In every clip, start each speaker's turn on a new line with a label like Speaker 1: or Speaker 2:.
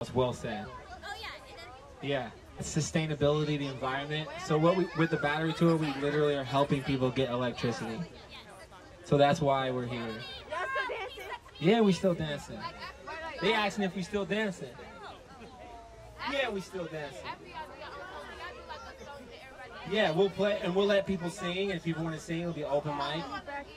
Speaker 1: That's well said. Yeah, it's sustainability, the environment. So what we with the battery tour, we literally are helping people get electricity. So that's why we're here. Yeah, we still dancing. They asking if we still dancing. Yeah, we still dancing. Yeah, we'll play and we'll let people sing. And if people want to sing, it'll be open mic.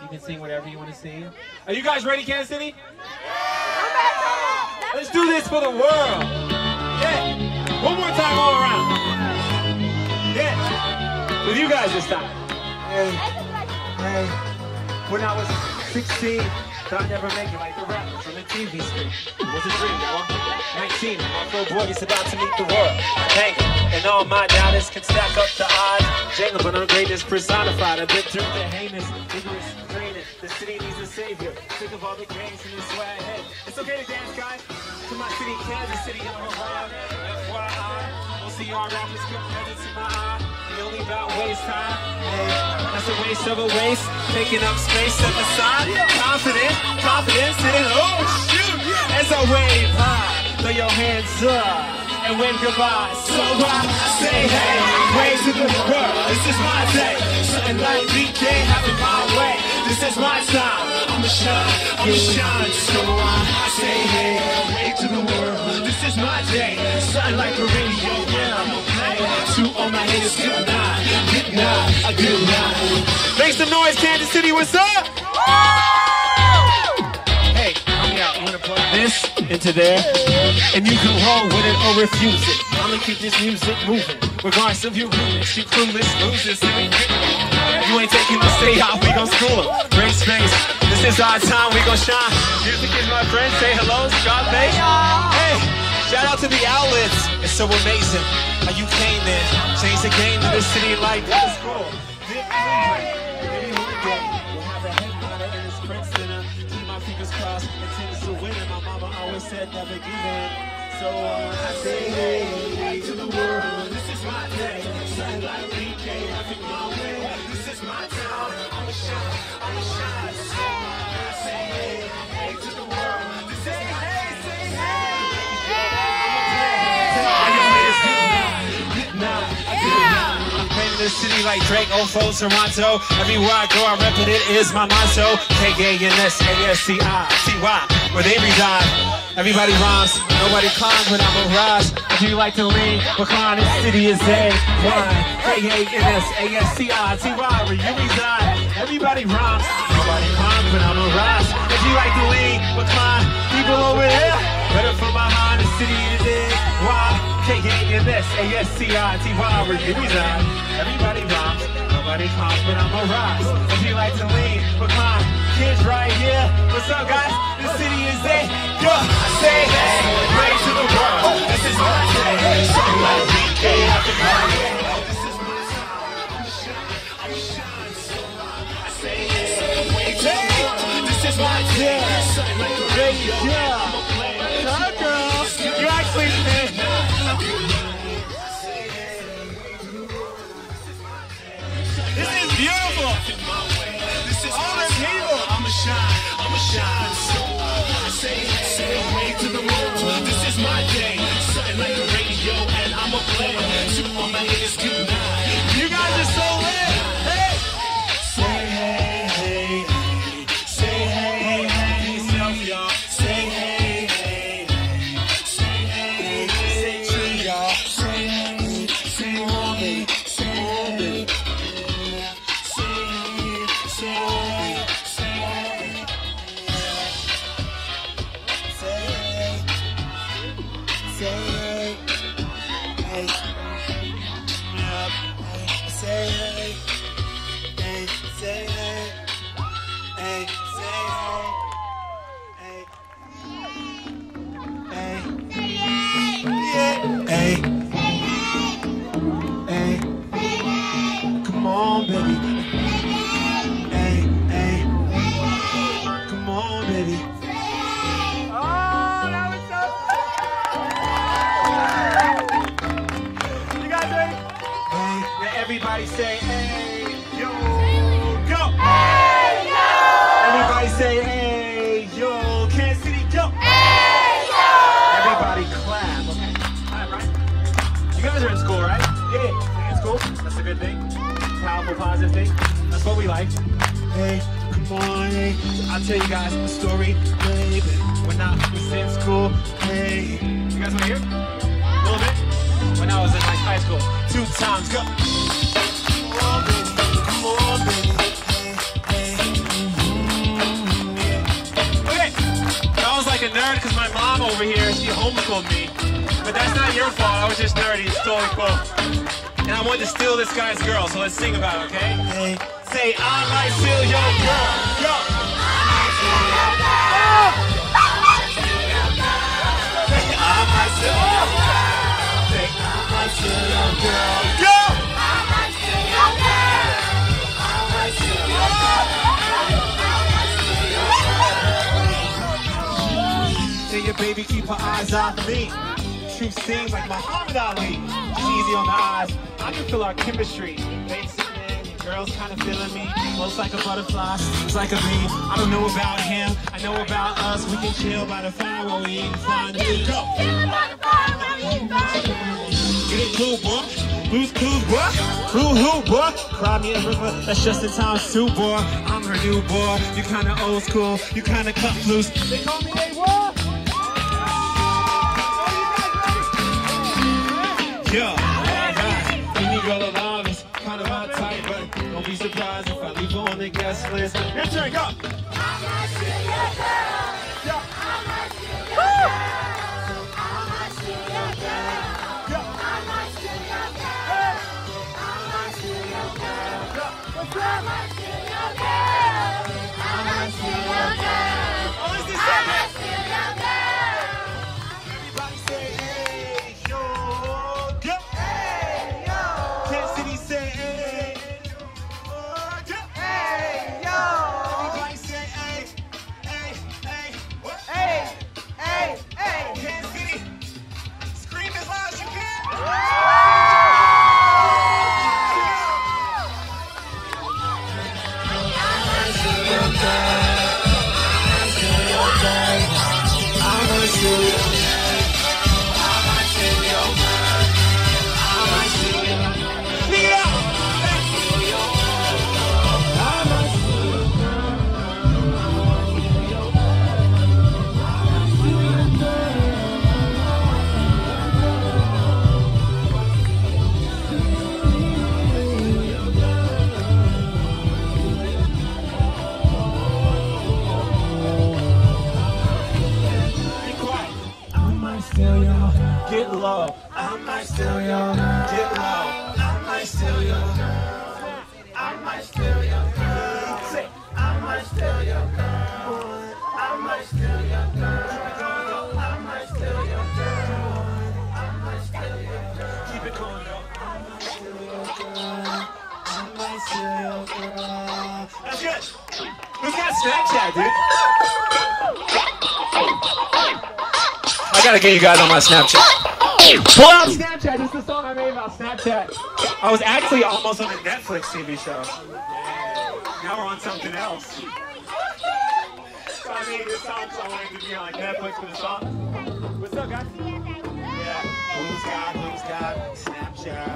Speaker 1: You can sing whatever you want to sing. Are you guys ready, Kansas City? Let's do this for the world. Yeah. One more time all around. Yeah. With you guys this time. Hey. Hey. When I was 16, thought I'd never make it like the rappers from the TV screen. It was a dream, yo. 19, my full boy is about to meet the world. Hey, and all my doubters can stack up the odds. Jacob, but I'm greatness personified. I've been through the heinous, vigorous. The city needs a savior. Sick of all the games and the swag. Hey, it's okay to dance, guys. To my city, Kansas City, I'm alive. FYI, we'll see our rappers come present to my eye. They only about waste time. Hey, that's a waste of a waste. Taking up space, step aside. Confident, confidence, confidence, and oh shoot, as I wave high, throw your hands up. And wave goodbye. So I say, hey, wave to the world. This is my day. Something like BK having my way. This is my time. I'ma shine, I'ma shine. So I say, hey, wave to the world. This is my day. Something like a radio. Yeah, I'ma play. All my haters, good night, good night, a good night. Make some noise, Kansas City. What's up? Hey, I'm gonna plug this into there, and you can roll with it or refuse it. I'ma keep this music moving, regardless of your rudeness, you clueless losers. You ain't taking the stay out, we gon' school. Break space, this is our time, we gon' shine. Music is my friend, say hello, Scarface. Hey, shout out to the outlets, it's so amazing how you came in, changed the game in this city like this. Cool. Uh, Keep my fingers to never give in. So uh, I say hey to the world. This is my day. Something city like Drake, Ofo, Toronto. Everywhere I go, I rep it, it is my motto. K-A-N-S-A-S-C-I-T-Y, where they reside. Everybody rhymes, nobody climbs when I'm a rise. If you like to lean, recline, this city is A. Why? K-A-N-S-A-S-C-I-T-Y, where you reside. Everybody rhymes, nobody climbs when I'm a rise. If you like to lean, recline, people over here. Better from behind, the city is in. Why? K-A-N-S-A-S-C-I-T-Y, where you reside. Everybody rhymes, nobody climbs, but I'm a rise. If you like to lean, recline, kids right here. What's up, guys? The city is in. Yo, I say hey, praise to the world. This is my day. Like after This is my shine, I'm All the. I'ma shine. I'ma shine. So I say, say, to the. This is my day. Like a radio, and I'ma play. To all my haters, are in school, right? Yeah, in school. That's a good thing. Powerful, positive thing. That's what we like. Hey, come on, hey. I'll tell you guys a story, baby. When I was in school, hey. You guys want to hear? A little bit? When I was in like high school. Two times, go. Nerd because my mom over here, she homeschooled me. But that's not your fault. I was just nerdy. It's totally cool. And I wanted to steal this guy's girl, so let's sing about it, okay? Hey. Say, I might steal your girl. Eyes off me. Truth seems like Muhammad Ali. She's easy on the eyes. I can feel our chemistry. Girl's kind of feeling me. Looks like a butterfly, it's like a bee. I don't know about him, I know about us. We can chill by the fire while we eat fine food. Go. Get it cool, boy. Who's cool, boy? Who, who, boy? Cry me a river, that's just in time too, boy. I'm her new boy. You kinda old school, you kinda cut loose. They call me a what? Yeah, girl alive kind of my type, but don't be surprised if I leave her on the guest list. Your turn, go. Oh, That's good. Who's got Snapchat, dude? I gotta get you guys on my Snapchat. Pull out Snapchat. Is the song I made about Snapchat. I was actually almost on a Netflix TV show. Now we're on something else. I made this song so wanted to be on like Netflix for the song. What's up, guys? Yeah. Who's got, who's got Snapchat?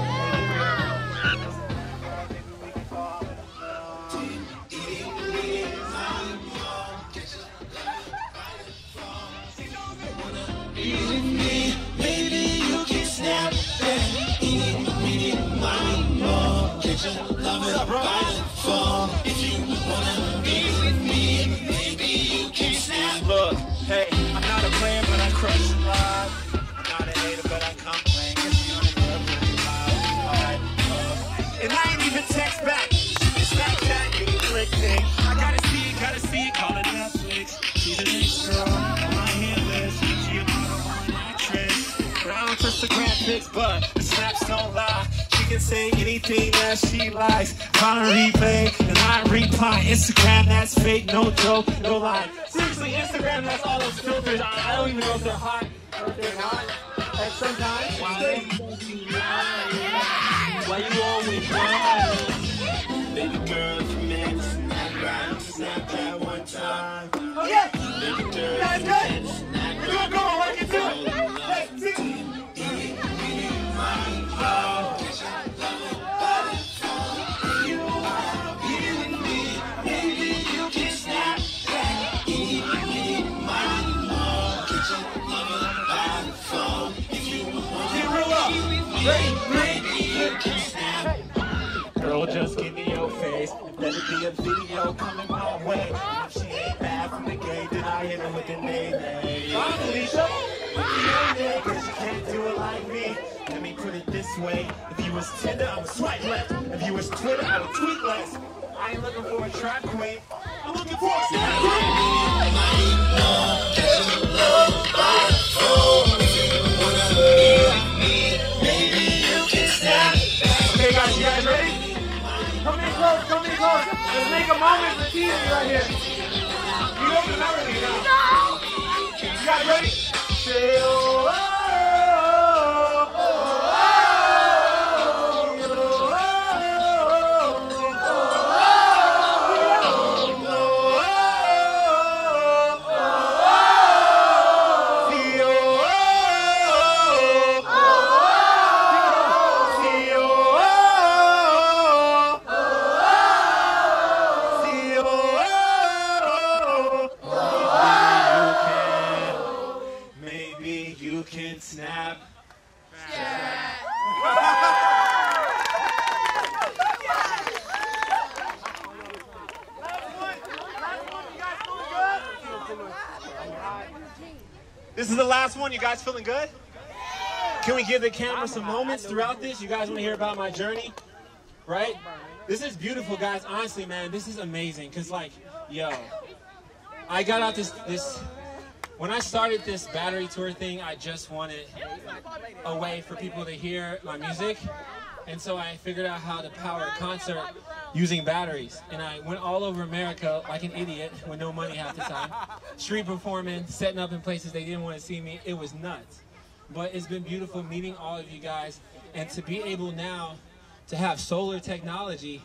Speaker 1: Look, can say anything that she likes. To replay and I reply. Instagram, that's fake, no joke, no lie. Seriously, Instagram, that's all those filters. I, I don't even know if they're hot or if they're not. And sometimes, why you always lying? Baby girl, video coming my way. If she ain't bad from the gate, then I hit her with the name. Felicia. Cause you can't do it like me. Let me put it this way. If you was Tinder, I would swipe left. If you was Twitter, I would tweet less. I ain't looking for a trap queen. I'm looking for a snap queen. Okay, guys, you guys ready?
Speaker 2: Come in close, come in close. Let's make a moment for TV right here. You know the melody now. You guys ready? Say, oh,
Speaker 1: guys feeling good? Can we give the camera some moments throughout this? You guys want to hear about my journey? Right? This is beautiful, guys. Honestly, man, this is amazing. Cause like, yo, I got out this this when I started this battery tour thing, I just wanted a way for people to hear my music. And so I figured out how to power a concert using batteries. And I went all over America like an idiot with no money half the time. Street performing, setting up in places they didn't want to see me. It was nuts. But it's been beautiful meeting all of you guys and to be able now to have solar technology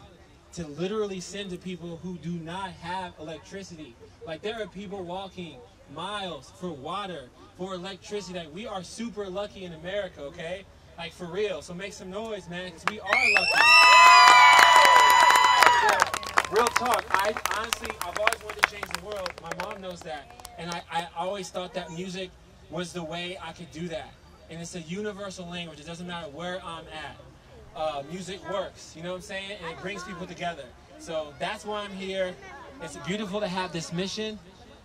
Speaker 1: to literally send to people who do not have electricity. Like there are people walking miles for water, for electricity. Like we are super lucky in America, okay? Like for real. So make some noise, man, because we are lucky. Real talk. I honestly, I've always wanted to change the world. My mom knows that, and I, I always thought that music was the way I could do that. And it's a universal language. It doesn't matter where I'm at. Uh, music works. You know what I'm saying? And it brings people together. So that's why I'm here. It's beautiful to have this mission,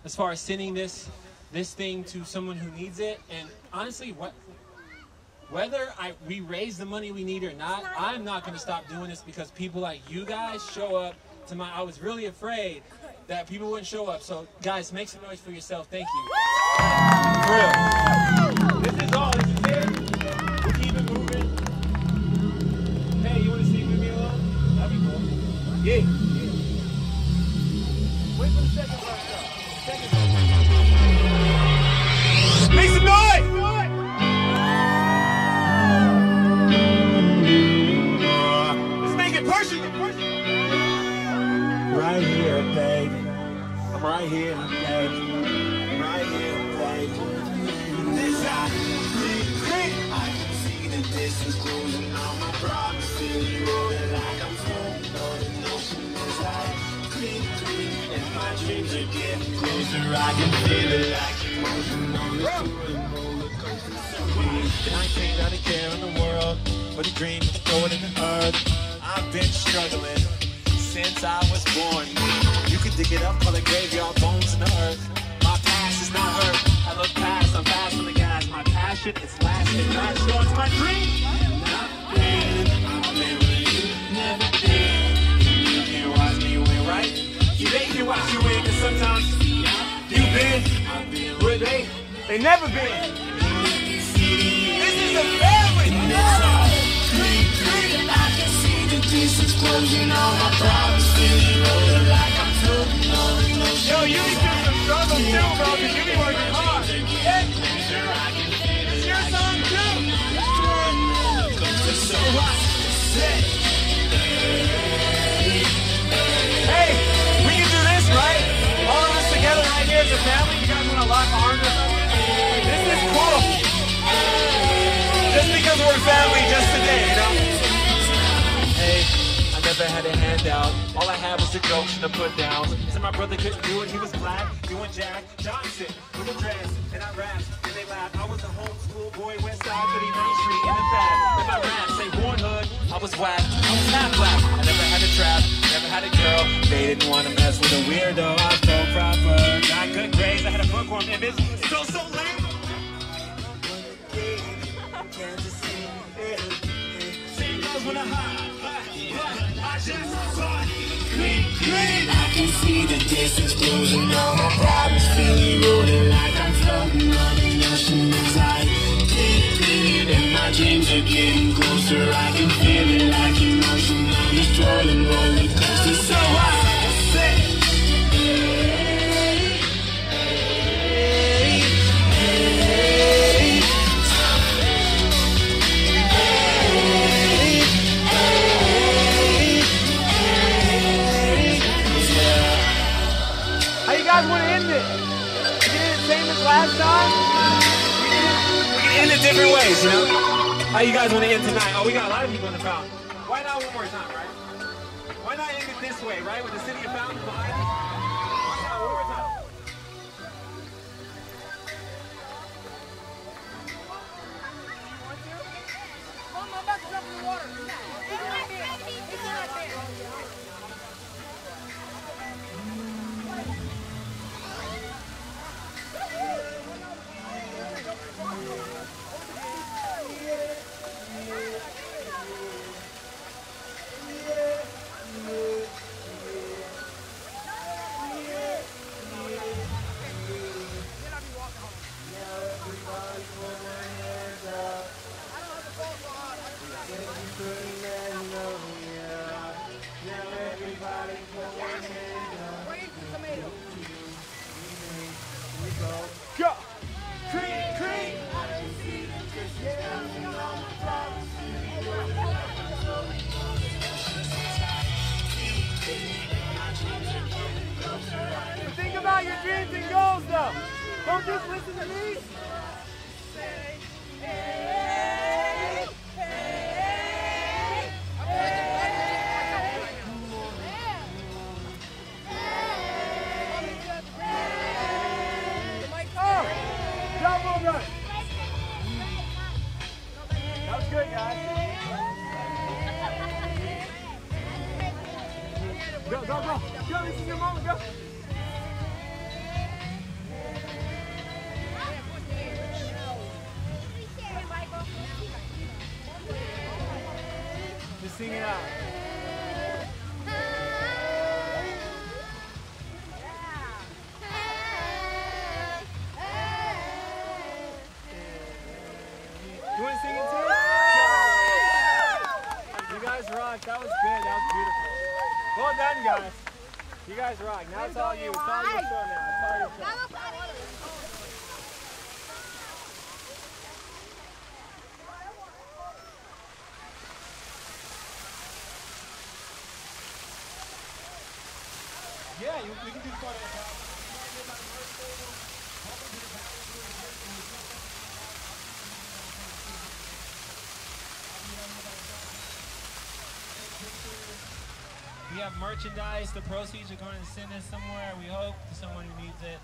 Speaker 1: as far as sending this this thing to someone who needs it. And honestly, what whether I we raise the money we need or not, I'm not going to stop doing this because people like you guys show up to my. I was really afraid that people wouldn't show up. So guys, make some noise for yourself. Thank you. For real. Right here, baby. I'm right here, baby. I'm right here, baby. This I I can see the distance closing on my promise. Rolling like I'm floating on an ocean as I creep. And my dreams are getting closer. I can feel it like emotion on the roller coaster. So. And I ain't got a care in the world, but a dream is going in the earth. I've been struggling since I was born. You can dig it up, call it graveyard bones in the earth. My past is not hurt. I look past, I'm fast on the gas. My passion is lasting. That starts my dream. Been where you never. You can watch me win, right? You they watch you win, sometimes you've been, where they
Speaker 2: They never been.
Speaker 1: This is a family.
Speaker 3: Distance closing, all my problems like I'm floating on an ocean.
Speaker 2: Yo, you be doing some struggles too, bro, because you be working
Speaker 1: never had a handout. All I had was the jokes and the put downs. Said my brother couldn't do it, he was black. You and Jack Johnson with the dress, and I rapped, and they laughed. I was a homeschool boy, West Side, 39th Street, in the fat. If I rap, say born hood, I was whack. I was half black. I never had a trap, never had a girl. They didn't want to mess with a weirdo. I was so proper. Got good grades, I had a bookworm image. Still so lame. Same goes a high. I
Speaker 3: green. I can see the distance closing, all my problems feeling rolling like I'm floating on an ocean as I keep bleed. And my dreams are getting closer, I can feel it like emotion on this rolling. roller
Speaker 2: guys want to end it? You can end it same as last time?
Speaker 1: We can end it different ways, you know? How you guys want to end tonight? Oh, we got a lot of people in the crowd. Why not one more time, right? Why not end it this way, right? With the city of Fountain behind us? Why not one more time?
Speaker 2: Don't just listen to me. Sing it out. You want to sing it too? You guys rock. That was good. That was beautiful. Well done, guys. You guys rock. Now it's all you. It's all your show now. It's all your show. Can do part of that.
Speaker 4: We have merchandise. The proceeds are going to send us somewhere. We hope to someone who needs it.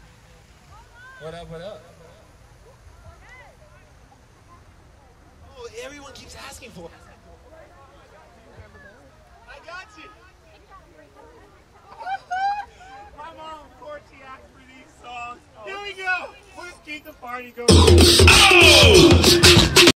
Speaker 4: What up? What up?
Speaker 1: Oh, everyone keeps asking for it.
Speaker 2: I got you. keep the party going. Oh!